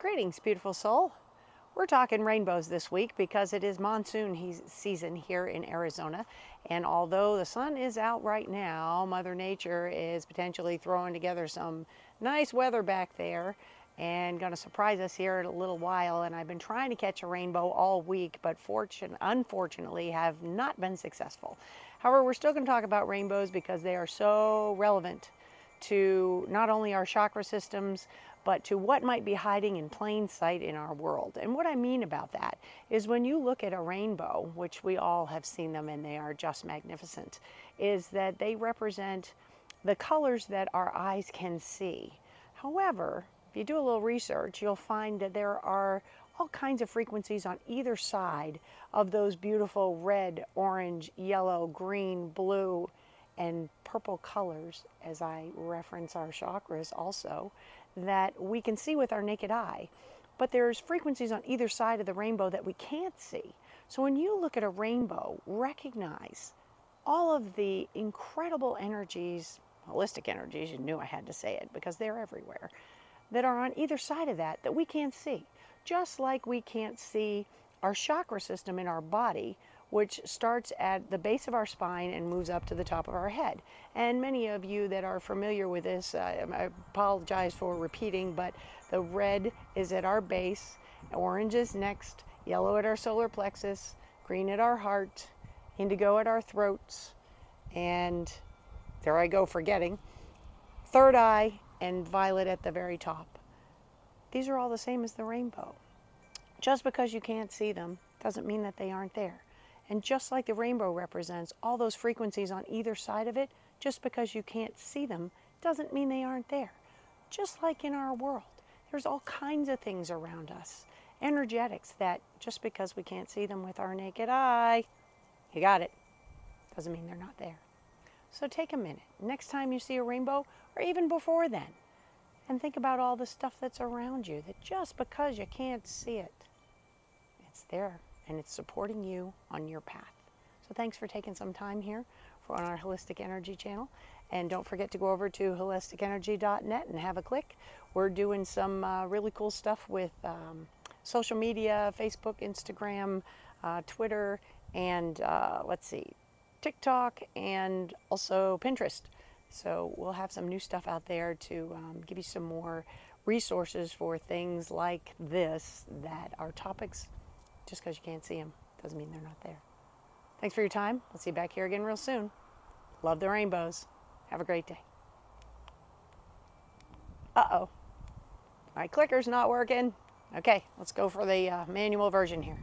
Greetings, beautiful soul. We're talking rainbows this week because it is monsoon season here in Arizona. And although the sun is out right now, Mother Nature is potentially throwing together some nice weather back there and going to surprise us here in a little while. And I've been trying to catch a rainbow all week, but fortune, unfortunately have not been successful. However, we're still going to talk about rainbows because they are so relevant to not only our chakra systems, but to what might be hiding in plain sight in our world. And what I mean about that is when you look at a rainbow, which we all have seen them and they are just magnificent, is that they represent the colors that our eyes can see. However, if you do a little research, you'll find that there are all kinds of frequencies on either side of those beautiful red, orange, yellow, green, blue, and purple colors, as I reference our chakras also, that we can see with our naked eye, but there's frequencies on either side of the rainbow that we can't see. So when you look at a rainbow, recognize all of the incredible energies, holistic energies, you knew I had to say it because they're everywhere, that are on either side of that that we can't see. Just like we can't see our chakra system in our body, which starts at the base of our spine and moves up to the top of our head. And many of you that are familiar with this, uh, I apologize for repeating, but the red is at our base, orange is next, yellow at our solar plexus, green at our heart, indigo at our throats, and there I go forgetting, third eye, and violet at the very top. These are all the same as the rainbow. Just because you can't see them doesn't mean that they aren't there. And just like the rainbow represents all those frequencies on either side of it, just because you can't see them doesn't mean they aren't there. Just like in our world, there's all kinds of things around us, energetics that just because we can't see them with our naked eye, you got it, doesn't mean they're not there. So take a minute, next time you see a rainbow, or even before then, and think about all the stuff that's around you that just because you can't see it, it's there and it's supporting you on your path. So thanks for taking some time here for on our Holistic Energy channel. And don't forget to go over to holisticenergy.net and have a click. We're doing some uh, really cool stuff with um, social media, Facebook, Instagram, uh, Twitter, and uh, let's see, TikTok, and also Pinterest. So we'll have some new stuff out there to um, give you some more resources for things like this that are topics just because you can't see them doesn't mean they're not there. Thanks for your time. We'll see you back here again real soon. Love the rainbows. Have a great day. Uh-oh. My clicker's not working. Okay, let's go for the uh, manual version here.